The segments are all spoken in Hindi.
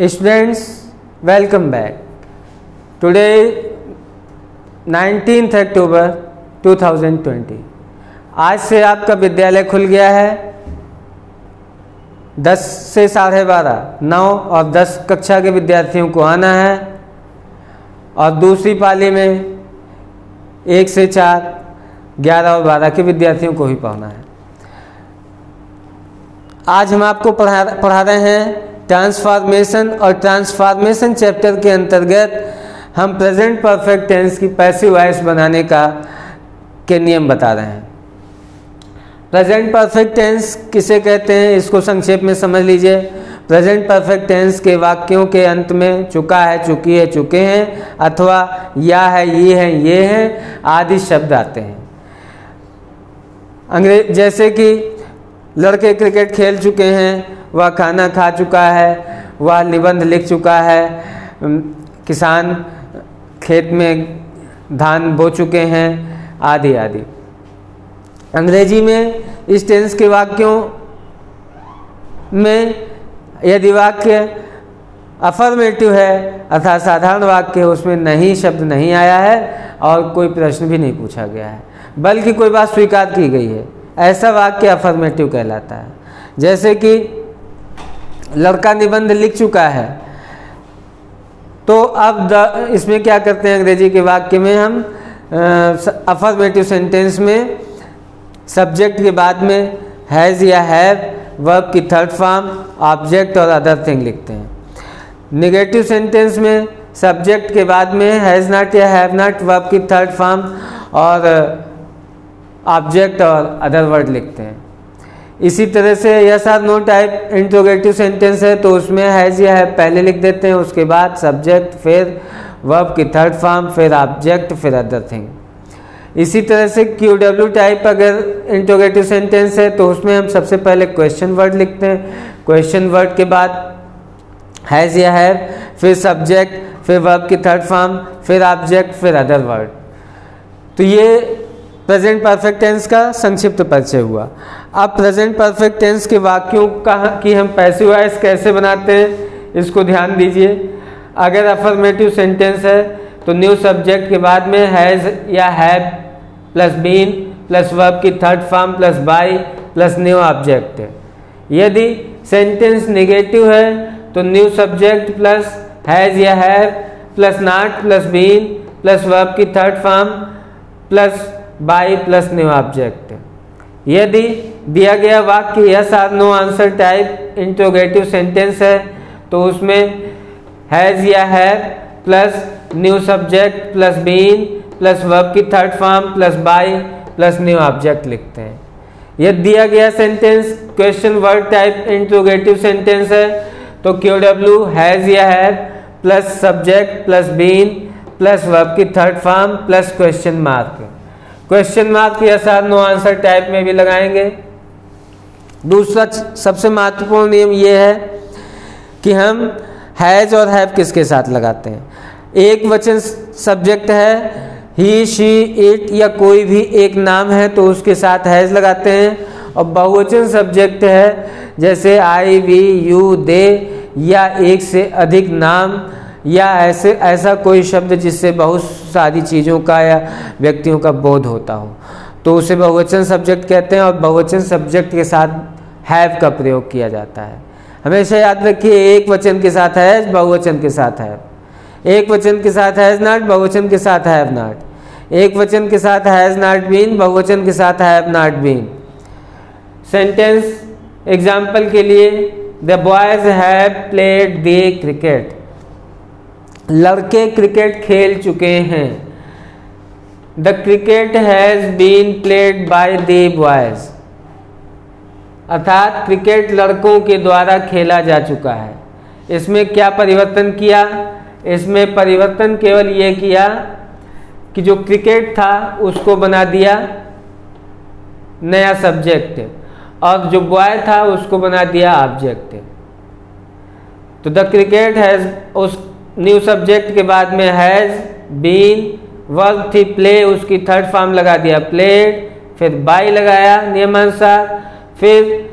Students, welcome back Today, 19th October 2020. आज से आपका विद्यालय खुल गया है। 10 से साढ़े बारह नौ और 10 कक्षा के विद्यार्थियों को आना है। और दूसरी पाली में एक से चार ग्यारह और बारह के विद्यार्थियों को ही पढ़ना है। आज हम आपको पढ़ा पढ़ा रहे हैं ट्रांसफॉर्मेशन और ट्रांसफॉर्मेशन चैप्टर के अंतर्गत हम प्रेजेंट परफेक्ट टेंस की पैसिव वॉइस बनाने का, के नियम बता रहे हैं। प्रेजेंट परफेक्ट टेंस किसे कहते हैं, इसको संक्षेप में समझ लीजिए। प्रेजेंट परफेक्ट टेंस के वाक्यों के अंत में चुका है, चुकी है, चुके हैं, अथवा या है, ये है, ये हैं, आदि शब्द आते हैं। अंग्रेज़ जैसे कि लड़के क्रिकेट खेल चुके हैं, वह खाना खा चुका है, वह निबंध लिख चुका है। किसान खेत में धान बो चुके हैं, आदि आदि। अंग्रेज़ी में इस टेंस के वाक्यों में यदि वाक्य अफर्मेटिव है, अर्थात साधारण वाक्य, उसमें नहीं शब्द नहीं आया है और कोई प्रश्न भी नहीं पूछा गया है। बल्कि कोई बात स्वीकार की गई है। ऐसा वाक्य अफर्मेटिव कहलाता है। जैसे कि लड़का निबंध लिख चुका है। तो अब द, इसमें क्या करते हैं अंग्रेज़ी के वाक्य में हम अफर्मेटिव सेंटेंस में सब्जेक्ट के बाद में हैज़ या हैव वर्ब की थर्ड फॉर्म ऑब्जेक्ट और अदर थिंग लिखते हैं। निगेटिव सेंटेंस में सब्जेक्ट के बाद में हैज़ नॉट या हैव नॉट वर्ब की थर्ड फॉर्म और ऑब्जेक्ट और अदर वर्ड लिखते हैं। इसी तरह से yes or no type interrogative sentence है तो उसमें हैज़ या है पहले लिख देते हैं, उसके बाद सब्जेक्ट फिर वर्ब की थर्ड फॉर्म फिर ऑब्जेक्ट फिर अदर थिंग इसी तरह से क्यू डब्ल्यू टाइप अगर इंट्रोगेटिव सेंटेंस है तो उसमें हम सबसे पहले क्वेश्चन वर्ड लिखते हैं। क्वेश्चन वर्ड के बाद हैज़ या है फिर सब्जेक्ट फिर वर्ब की थर्ड फॉर्म फिर ऑब्जेक्ट फिर अदर वर्ड तो ये प्रेजेंट परफेक्ट टेंस का संक्षिप्त परिचय हुआ। अब प्रेजेंट परफेक्ट टेंस के वाक्यों का की हम पैसिव वॉइस कैसे बनाते हैं, इसको ध्यान दीजिए। अगर अफर्मेटिव सेंटेंस है तो न्यू सब्जेक्ट के बाद में हैज़ या have plus been plus verb की third form plus by plus new object यदि सेंटेंस नेगेटिव है तो न्यू सब्जेक्ट प्लस हैज़ या have plus not plus been plus verb की third form plus by plus new object. यदि दिया गया वाक्य yes or no answer type interrogative sentence है तो उसमें हैज़ या have plus new subject plus been plus verb की third form plus by plus new object लिखते हैं। यदि दिया गया sentence question word type interrogative sentence है तो क्यू डब्ल्यू हैज़ या have plus subject plus been plus verb की third form plus question mark question mark yes or no answer type में भी लगाएँगे। दूसरा सबसे महत्वपूर्ण नियम ये है कि हम हैज़ और हैव किसके साथ लगाते हैं? एक वचन सब्जेक्ट है ही शी इट या कोई भी एक नाम है तो उसके साथ हैज़ लगाते हैं। और बहुवचन सब्जेक्ट है, जैसे आई वी यू दे या एक से अधिक नाम या ऐसे, ऐसा कोई शब्द जिससे बहुत सारी चीज़ों का या व्यक्तियों का बोध होता हो। तो उसे बहुवचन सब्जेक्ट कहते हैं और बहुवचन सब्जेक्ट के साथ हैव का प्रयोग किया जाता है। हमेशा याद रखिए, एक वचन के साथ है बहुवचन के साथ है एक वचन के साथ हैज़ नाट बहुवचन के साथ हैव नाट एक वचन के साथ हैज़ नाट बीन बहुवचन के साथ have not been sentence example के लिए the boys have played the cricket लड़के क्रिकेट खेल चुके हैं। The cricket has been played by the boys अर्थात क्रिकेट लड़कों के द्वारा खेला जा चुका है। इसमें क्या परिवर्तन किया? इसमें परिवर्तन केवल ये किया कि जो क्रिकेट था, उसको बना दिया नया सब्जेक्ट। और जो बॉय था, उसको बना दिया ऑब्जेक्ट तो द क्रिकेट हैज़ उस न्यू सब्जेक्ट के बाद में हैज़, बीन, वर्ब थी प्ले, उसकी थर्ड फॉर्म लगा दिया, प्लेड, फिर बाई लगाया नियमानुसार, फिर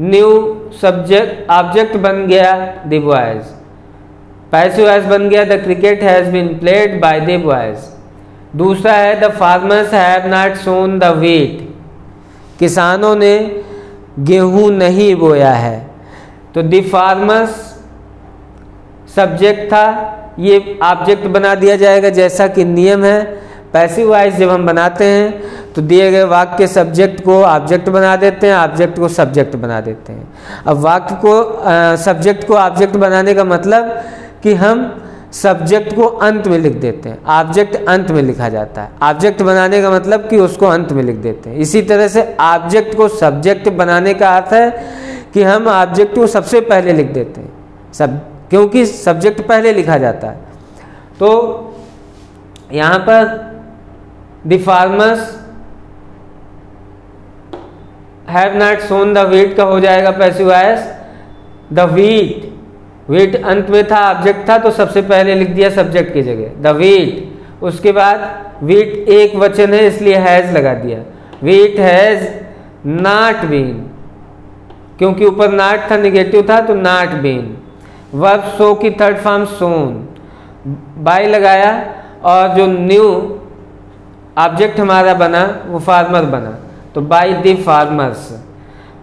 न्यू सब्जेक्ट, ऑब्जेक्ट बन गया द बॉयज़। पैसिव वॉइस बन गया, the cricket has been played by the boys. दूसरा है, the farmers have not sown the wheat किसानों ने गेहूँ नहीं बोया है। तो द फार्मर्स सब्जेक्ट था, ये ऑब्जेक्ट बना दिया जाएगा, जैसा कि नियम है। पैसिव वाइज जब हम बनाते हैं तो दिए गए वाक्य के सब्जेक्ट को ऑब्जेक्ट बना देते हैं ऑब्जेक्ट को सब्जेक्ट बना देते हैं। अब वाक्य को सब्जेक्ट को ऑब्जेक्ट बनाने का मतलब कि हम सब्जेक्ट को अंत में लिख देते हैं। ऑब्जेक्ट अंत में लिखा जाता है। ऑब्जेक्ट बनाने का मतलब कि उसको अंत में लिख देते हैं। इसी तरह से ऑब्जेक्ट को सब्जेक्ट बनाने का अर्थ है कि हम ऑब्जेक्ट को सबसे पहले लिख देते हैं। सब क्योंकि सब्जेक्ट पहले लिखा जाता है। तो यहाँ पर the farmers have not sown the wheat का हो जाएगा passive as the wheat wheat अंत में था ऑब्जेक्ट था तो सबसे पहले लिख दिया सब्जेक्ट की जगह। द वीट उसके बाद वीट एक वचन है, इसलिए हैज़ लगा दिया। वीट हैज़ नॉट बीन क्योंकि ऊपर नाट था निगेटिव था तो नाट बीन वर्ब सो की थर्ड फॉर्म सोन बाय लगाया और जो न्यू ऑब्जेक्ट हमारा बना, वो फार्मर बना. तो बाय द फार्मर्स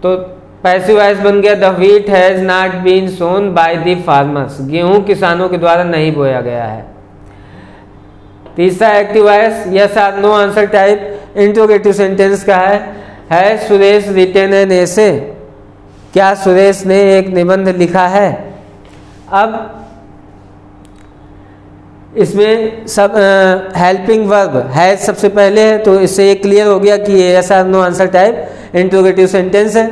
तो पैसिव वाइस बन गया the wheat has not been sown by the farmers गेहूँ किसानों के द्वारा नहीं बोया गया है. तीसरा active voice yes or no answer type interrogative sentence का है है सुरेश रिटेन एन ऐसे क्या सुरेश ने एक निबंध लिखा है? अब इसमें सब हेल्पिंग वर्ब है सबसे पहले है तो इससे ये क्लियर हो गया कि ये ऐसा no answer type interrogative sentence है।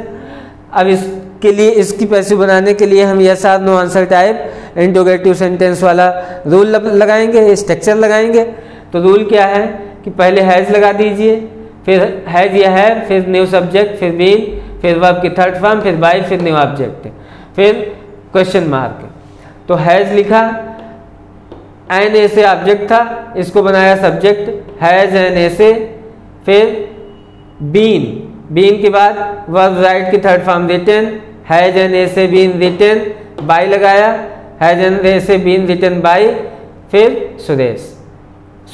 अब इसके लिए, इसकी पैसिव बनाने के लिए हम yes or no answer type interrogative sentence वाला रूल लगाएँगे स्ट्रक्चर लगाएँगे। तो रूल क्या है? कि पहले हैज़ लगा दीजिए, फिर हैज़ या है फिर न्यू सब्जेक्ट फिर बीन फिर वर्ब की थर्ड फॉर्म फिर बाई फिर न्यू ऑब्जेक्ट फिर क्वेश्चन मार्क तो हैज़ लिखा, एन ए से ऑब्जेक्ट था, इसको बनाया सब्जेक्ट हैज़ एन ए से, फिर बीन बीन के बाद वर्ब राइट की third form written, has N A से बीन रिटर्न बाई लगाया, हैज़ एन ए से बीन रिटर्न बाई फिर सुरेश।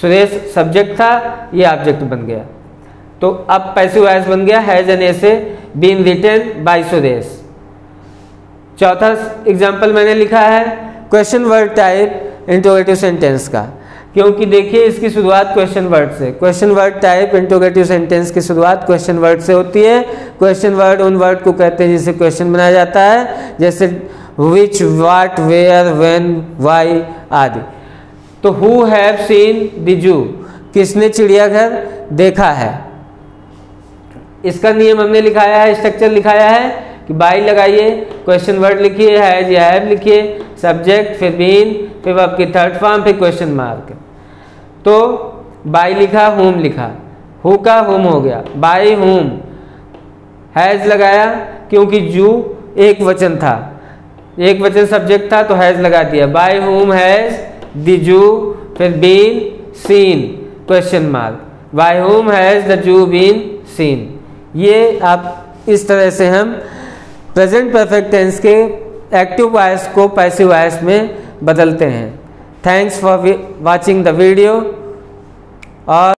सुरेश सब्जेक्ट था, ये ऑब्जेक्ट बन गया। तो अब पैसिव वॉइस बन गया, हैज़ एन ए से बीन रिटर्न बाई सुरेश। चौथा एग्ज़ाम्पल मैंने लिखा है question word type interrogative sentence का। क्योंकि देखिए, इसकी शुरुआत क्वेश्चन वर्ड से। Question word type interrogative sentence की शुरुआत क्वेश्चन वर्ड से होती है। क्वेश्चन वर्ड उन वर्ड को कहते हैं जिसे क्वेश्चन बनाया जाता है, जैसे which what where when why आदि। तो who have seen the zoo किसने चिड़ियाघर देखा है? इसका नियम हमने लिखाया है स्ट्रक्चर लिखाया है। कि बाई लगाइए क्वेश्चन वर्ड लिखिए हैज़ या हैव लिखिए सब्जेक्ट फिर बीन फिर आपकी थर्ड फॉर्म फिर क्वेश्चन मार्क तो बाई लिखा होम लिखा? हु का होम हो गया? बाई होम हैज़ लगाया, क्योंकि जू एक वचन था। एक वचन सब्जेक्ट था तो हैज़ लगा दिया। Bye whom has the zoo फिर been seen question mark by whom has the zoo been seen ये आप इस तरह से हम प्रेजेंट परफेक्ट टेंस के एक्टिव वॉइस को पैसिव वॉइस में बदलते हैं। Thanks for watching the video. और